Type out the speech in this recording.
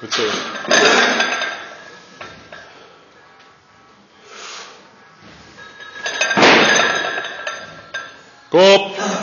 不错。Go